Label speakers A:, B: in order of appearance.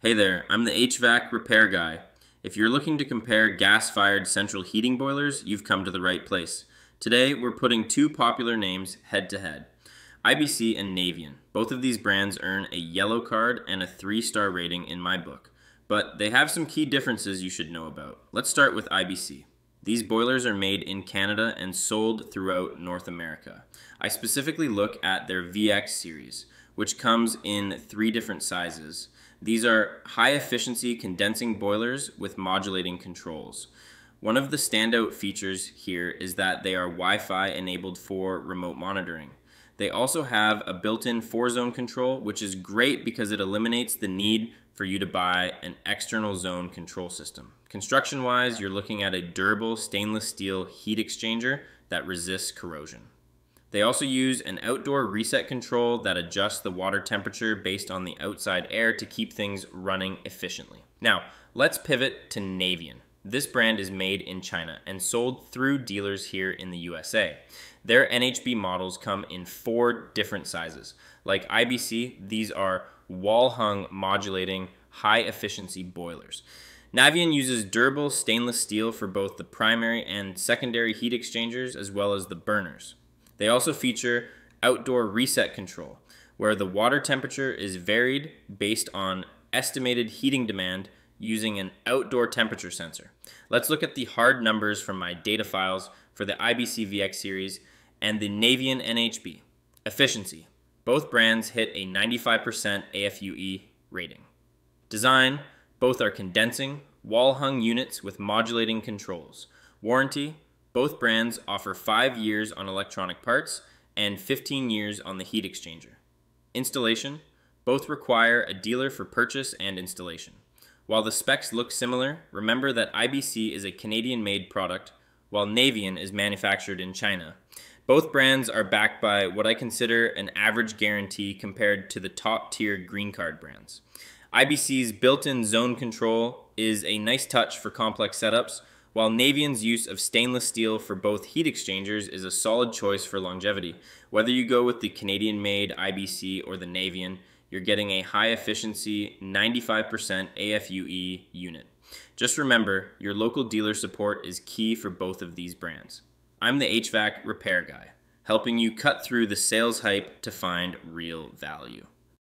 A: Hey there, I'm the HVAC repair guy. If you're looking to compare gas fired central heating boilers, you've come to the right place. Today, we're putting two popular names head to head IBC and Navien. Both of these brands earn a yellow card and a three star rating in my book, but they have some key differences you should know about. Let's start with IBC. These boilers are made in Canada and sold throughout North America. I specifically look at their VX series, which comes in three different sizes. These are high efficiency condensing boilers with modulating controls. One of the standout features here is that they are Wi-Fi enabled for remote monitoring. They also have a built-in four-zone control, which is great because it eliminates the need for you to buy an external zone control system. Construction-wise, you're looking at a durable stainless steel heat exchanger that resists corrosion. They also use an outdoor reset control that adjusts the water temperature based on the outside air to keep things running efficiently. Now, let's pivot to Navien. This brand is made in China and sold through dealers here in the USA. Their NHB models come in four different sizes. Like IBC, these are wall hung modulating high efficiency boilers. Navien uses durable stainless steel for both the primary and secondary heat exchangers as well as the burners. They also feature outdoor reset control, where the water temperature is varied based on estimated heating demand using an outdoor temperature sensor. Let's look at the hard numbers from my data files for the IBC VX series and the Navien NHB. Efficiency. Both brands hit a 95% AFUE rating. Design. Both are condensing, wall hung units with modulating controls. Warranty. Both brands offer 5 years on electronic parts and 15 years on the heat exchanger. Installation both require a dealer for purchase and installation. While the specs look similar, remember that IBC is a Canadian made product while Navien is manufactured in China. Both brands are backed by what I consider an average guarantee compared to the top tier green card brands. IBC's built in zone control is a nice touch for complex setups, while Navien's use of stainless steel for both heat exchangers is a solid choice for longevity. Whether you go with the Canadian made IBC or the Navien, you're getting a high efficiency 95% AFUE unit. Just remember, your local dealer support is key for both of these brands. I'm the HVAC repair guy, helping you cut through the sales hype to find real value.